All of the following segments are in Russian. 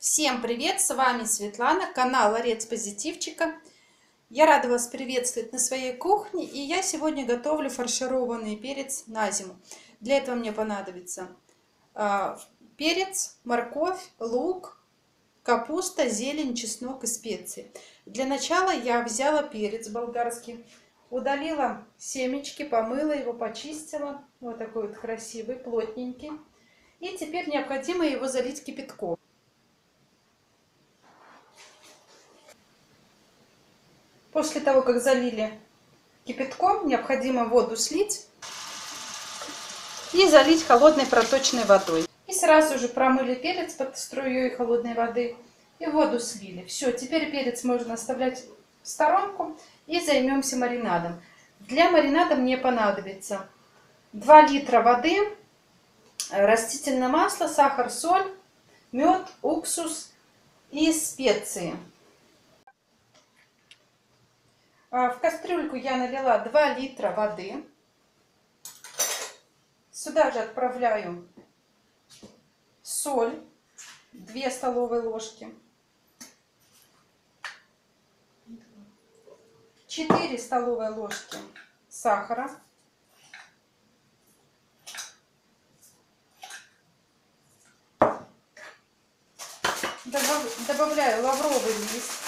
Всем привет! С вами Светлана, канал Ларец Позитивчика. Я рада вас приветствовать на своей кухне. И я сегодня готовлю фаршированный перец на зиму. Для этого мне понадобится э, перец, морковь, лук, капуста, зелень, чеснок и специи. Для начала я взяла перец болгарский, удалила семечки, помыла его, почистила. Вот такой вот красивый, плотненький. И теперь необходимо его залить кипятком. После того, как залили кипятком, необходимо воду слить и залить холодной проточной водой. И сразу же промыли перец под струей холодной воды и воду слили. Все, теперь перец можно оставлять в сторонку и займемся маринадом. Для маринада мне понадобится 2 литра воды, растительное масло, сахар, соль, мед, уксус и специи. А, в кастрюльку я налила 2 литра воды. Сюда же отправляю соль, 2 столовые ложки, 4 столовые ложки сахара, добавляю лавровый лист,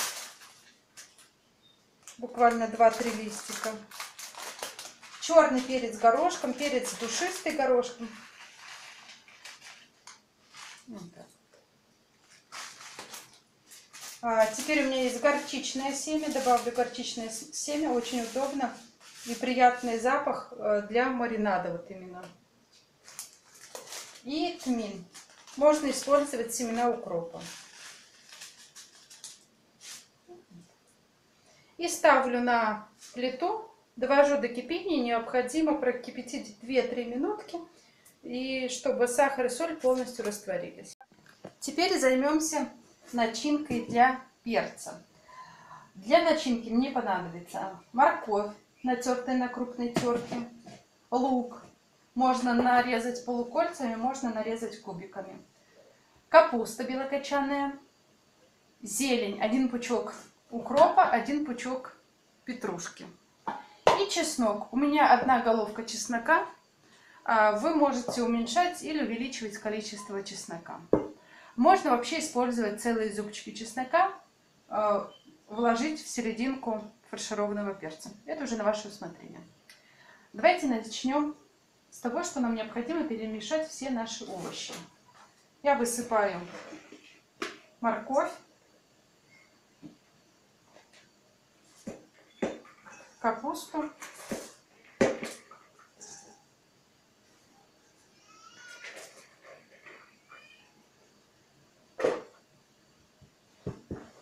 буквально 2-3 листика. Черный перец горошком, перец душистый горошком. А, теперь у меня есть горчичное семя. Добавлю горчичное семя. Очень удобно и приятный запах э, для маринада вот именно. И тмин. Можно использовать семена укропа. И ставлю на плиту, довожу до кипения, необходимо прокипятить 2-3 минутки, и чтобы сахар и соль полностью растворились. Теперь займемся начинкой для перца. Для начинки мне понадобится морковь, натертая на крупной терке, лук, можно нарезать полукольцами, можно нарезать кубиками, капуста белокочанная, зелень, один пучок укропа, один пучок петрушки. И чеснок. У меня одна головка чеснока. А, вы можете уменьшать или увеличивать количество чеснока. Можно вообще использовать целые зубчики чеснока, а, вложить в серединку фаршированного перца. Это уже на ваше усмотрение. Давайте начнем с того, что нам необходимо перемешать все наши овощи. Я высыпаю морковь. Капусту.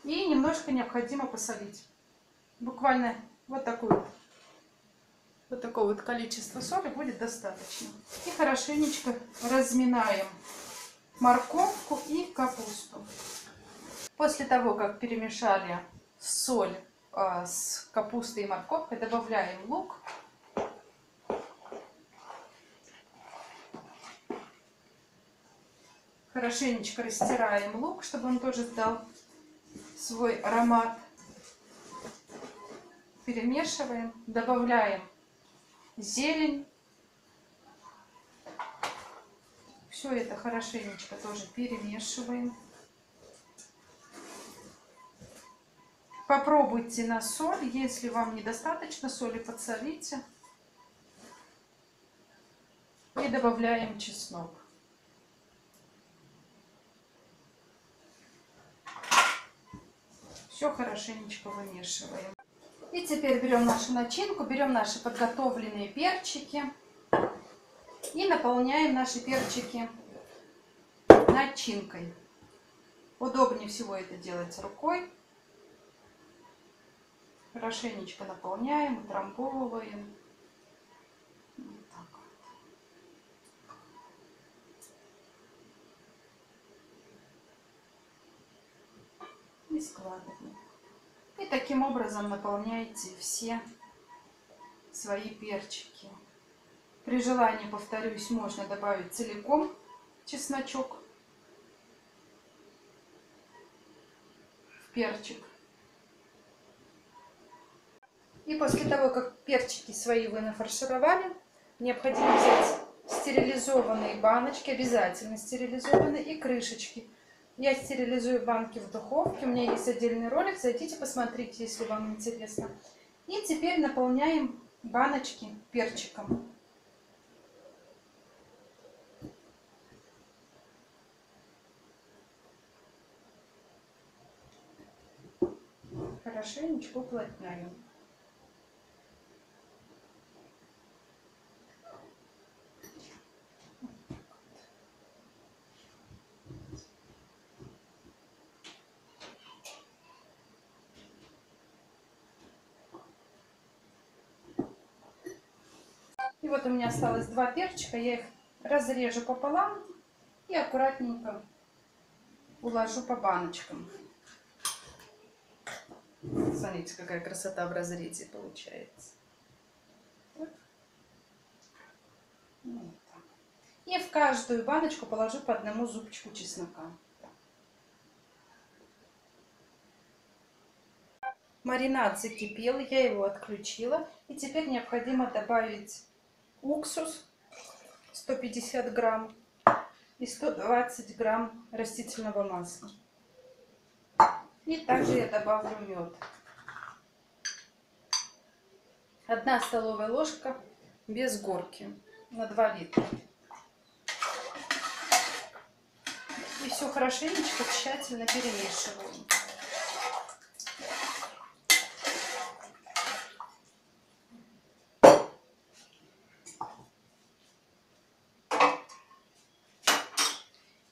И немножко необходимо посолить. Буквально вот такое вот такое вот количество соли будет достаточно. И хорошенечко разминаем морковку и капусту. После того, как перемешали соль с капустой и морковкой добавляем лук. Хорошенечко растираем лук, чтобы он тоже дал свой аромат. Перемешиваем, добавляем зелень. Все это хорошенечко тоже перемешиваем. Попробуйте на соль. Если вам недостаточно соли, подсолите. И добавляем чеснок. Все хорошенечко вымешиваем. И теперь берем нашу начинку, берем наши подготовленные перчики и наполняем наши перчики начинкой. Удобнее всего это делать рукой. Хорошенечко наполняем, утрамбовываем. Вот так вот. И складываем. И таким образом наполняйте все свои перчики. При желании, повторюсь, можно добавить целиком чесночок. перчик. И после того, как перчики свои вы нафаршировали, необходимо взять стерилизованные баночки, обязательно стерилизованные, и крышечки. Я стерилизую банки в духовке, у меня есть отдельный ролик, зайдите, посмотрите, если вам интересно. И теперь наполняем баночки перчиком. Хорошенечко уплотняем. Вот у меня осталось два перчика, я их разрежу пополам и аккуратненько уложу по баночкам. Смотрите, какая красота в разрезе получается. Вот и в каждую баночку положу по одному зубчику чеснока. Маринад закипел, я его отключила. И теперь необходимо добавить уксус 150 грамм и 120 грамм растительного масла. И также я добавлю мед. Одна столовая ложка без горки на 2 литра. И все хорошенечко, тщательно перемешиваем.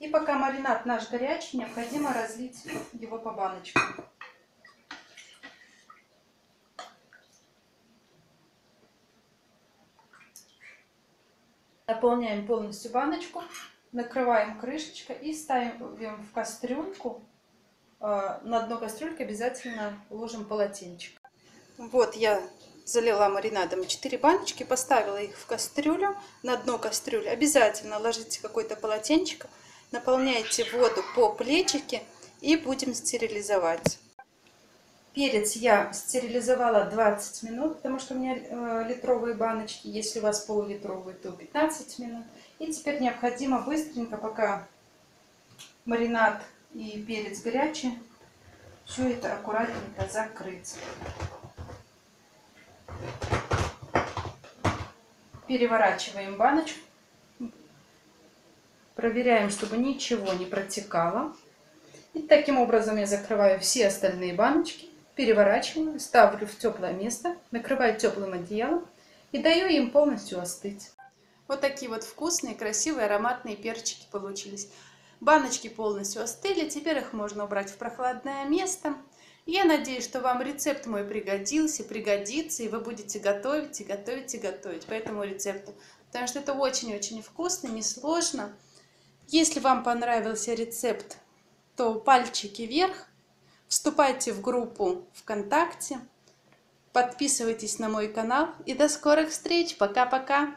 И пока маринад наш горячий, необходимо разлить его по баночкам. Наполняем полностью баночку, накрываем крышечкой и ставим в кастрюльку. Э, на дно кастрюльки обязательно ложим полотенчик. Вот я залила маринадом 4 баночки, поставила их в кастрюлю. На дно кастрюли обязательно ложите какой-то полотенчик Наполняйте воду по плечике и будем стерилизовать. Перец я стерилизовала 20 минут, потому что у меня э, литровые баночки. Если у вас полулитровые, то 15 минут. И теперь необходимо быстренько, пока маринад и перец горячий, все это аккуратненько закрыть. Переворачиваем баночку. Проверяем, чтобы ничего не протекало. И таким образом я закрываю все остальные баночки, переворачиваю, ставлю в теплое место, накрываю теплым одеялом и даю им полностью остыть. Вот такие вот вкусные, красивые, ароматные перчики получились. Баночки полностью остыли, теперь их можно убрать в прохладное место. Я надеюсь, что вам рецепт мой пригодился, пригодится, и вы будете готовить, и готовить, и готовить по этому рецепту. Потому что это очень-очень вкусно, несложно. Если вам понравился рецепт, то пальчики вверх. Вступайте в группу ВКонтакте. Подписывайтесь на мой канал. И до скорых встреч. Пока-пока.